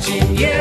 watching you.